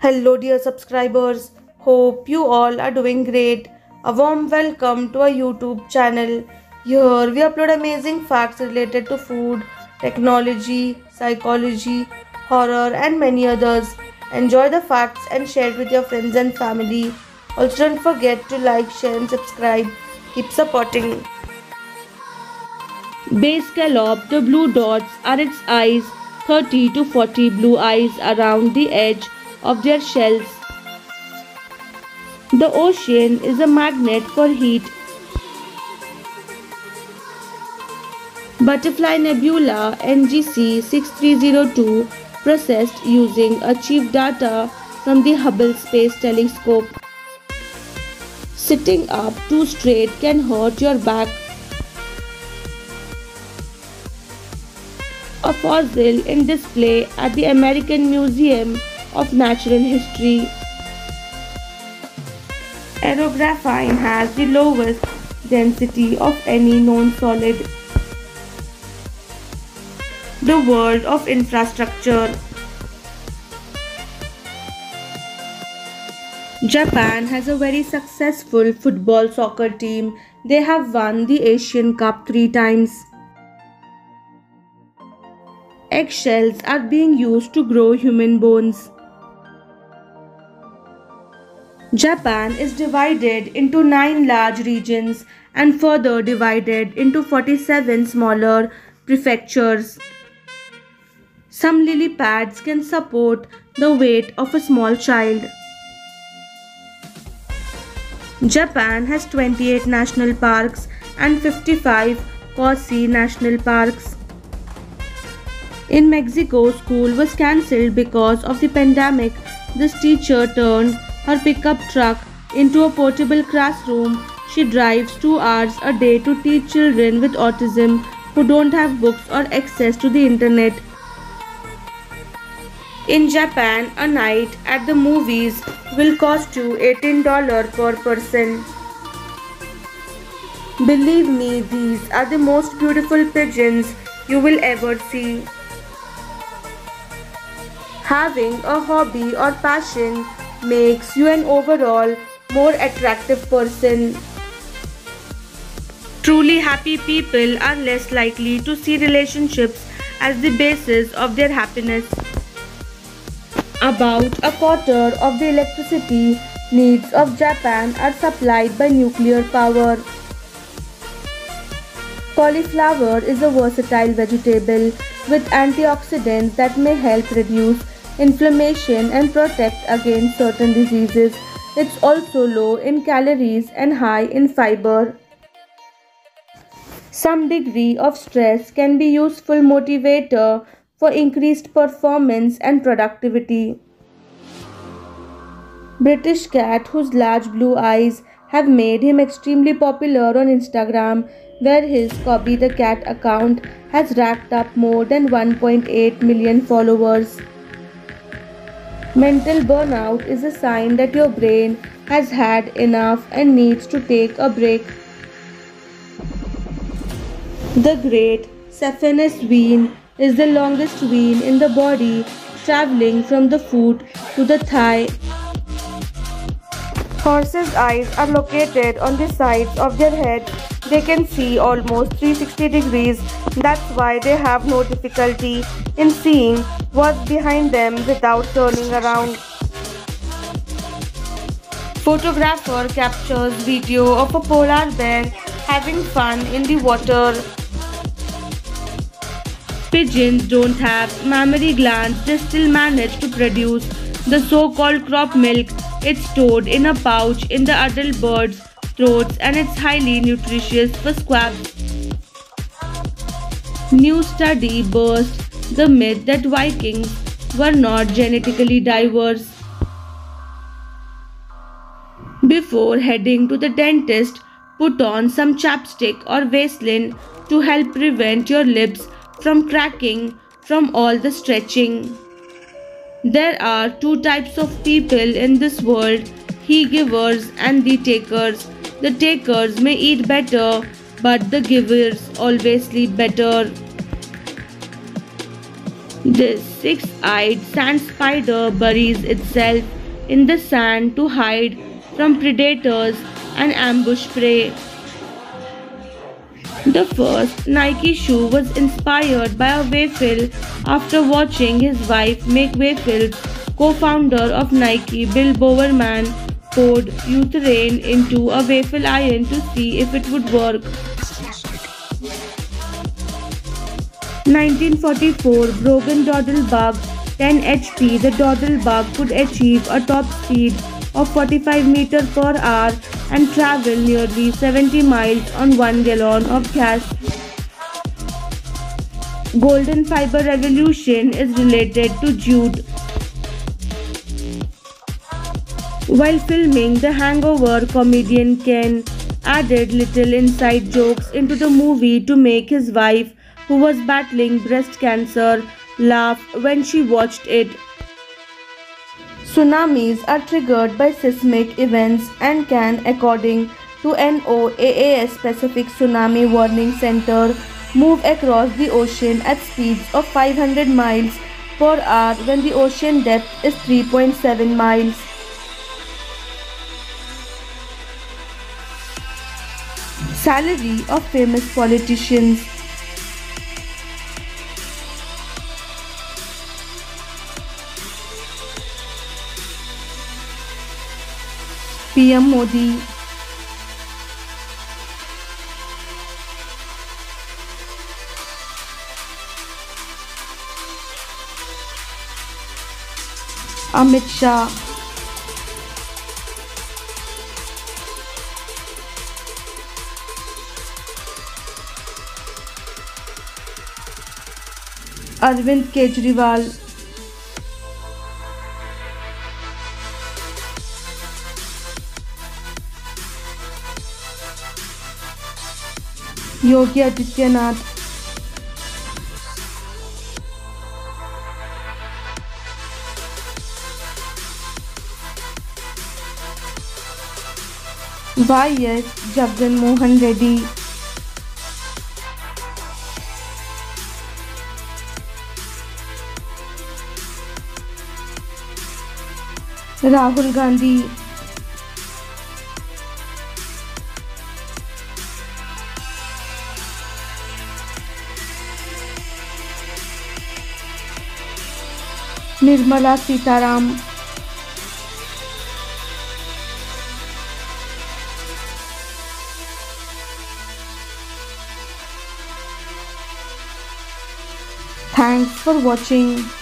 Hello, dear subscribers. Hope you all are doing great. A warm welcome to our YouTube channel. Here we upload amazing facts related to food, technology, psychology, horror, and many others. Enjoy the facts and share it with your friends and family. Also, don't forget to like, share, and subscribe. Keep supporting. Bay scallop, the blue dots are its eyes, 30 to 40 blue eyes around the edge of their shells. The ocean is a magnet for heat. Butterfly Nebula NGC 6302 processed using achieved data from the Hubble Space Telescope. Sitting up too straight can hurt your back. A fossil in display at the American Museum of Natural History. Aerographene has the lowest density of any known solid. The world of infrastructure. Japan has a very successful football soccer team. They have won the Asian Cup three times. Eggshells are being used to grow human bones. Japan is divided into 9 large regions and further divided into 47 smaller prefectures. Some lily pads can support the weight of a small child. Japan has 28 national parks and 55 quasi national parks. In Mexico, school was cancelled because of the pandemic. This teacher turned her pickup truck into a portable classroom. She drives two hours a day to teach children with autism who don't have books or access to the internet. In Japan, a night at the movies will cost you $18 per person. Believe me, these are the most beautiful pigeons you will ever see. Having a hobby or passion makes you an overall more attractive person. Truly happy people are less likely to see relationships as the basis of their happiness. About a quarter of the electricity needs of Japan are supplied by nuclear power. Cauliflower is a versatile vegetable with antioxidants that may help reduce inflammation and protect against certain diseases. It's also low in calories and high in fiber. Some degree of stress can be useful motivator for increased performance and productivity. British cat whose large blue eyes have made him extremely popular on Instagram where his Cobby the Cat account has racked up more than 1.8 million followers. Mental burnout is a sign that your brain has had enough and needs to take a break. The great saphenous vein is the longest vein in the body, traveling from the foot to the thigh. Horses' eyes are located on the sides of their head. They can see almost 360 degrees. That's why they have no difficulty in seeing what's behind them without turning around. Photographer captures video of a polar bear having fun in the water. Pigeons don't have mammary glands, they still manage to produce the so-called crop milk. It's stored in a pouch in the adult bird's throats and it's highly nutritious for squabs. New study bursts the myth that Vikings were not genetically diverse. Before heading to the dentist, put on some chapstick or Vaseline to help prevent your lips from cracking from all the stretching. There are two types of people in this world he givers and the takers. The takers may eat better, but the givers always sleep better. This six eyed sand spider buries itself in the sand to hide from predators and ambush prey. The first Nike shoe was inspired by a waffle after watching his wife make waffles. Co-founder of Nike, Bill Bowerman, poured urethane into a waffle iron to see if it would work. 1944 Brogan Doodlebug 10 HP the Doodlebug could achieve a top speed of 45 meter per hour and travel nearly 70 miles on 1 gallon of gas. Golden fiber revolution is related to jute. While filming The Hangover, comedian Ken added little inside jokes into the movie to make his wife, who was battling breast cancer, laugh when she watched it. Tsunamis are triggered by seismic events and can, according to NOAA's Pacific Tsunami Warning Center, move across the ocean at speeds of 500 miles per hour when the ocean depth is 3.7 miles. Salary of famous politicians. PM Modi. Amit Shah Arvind Kejriwal. Yogi Adityanath. Y S Jagan Mohan Reddy. Rahul Gandhi Nirmala Sitaram Thanks for watching.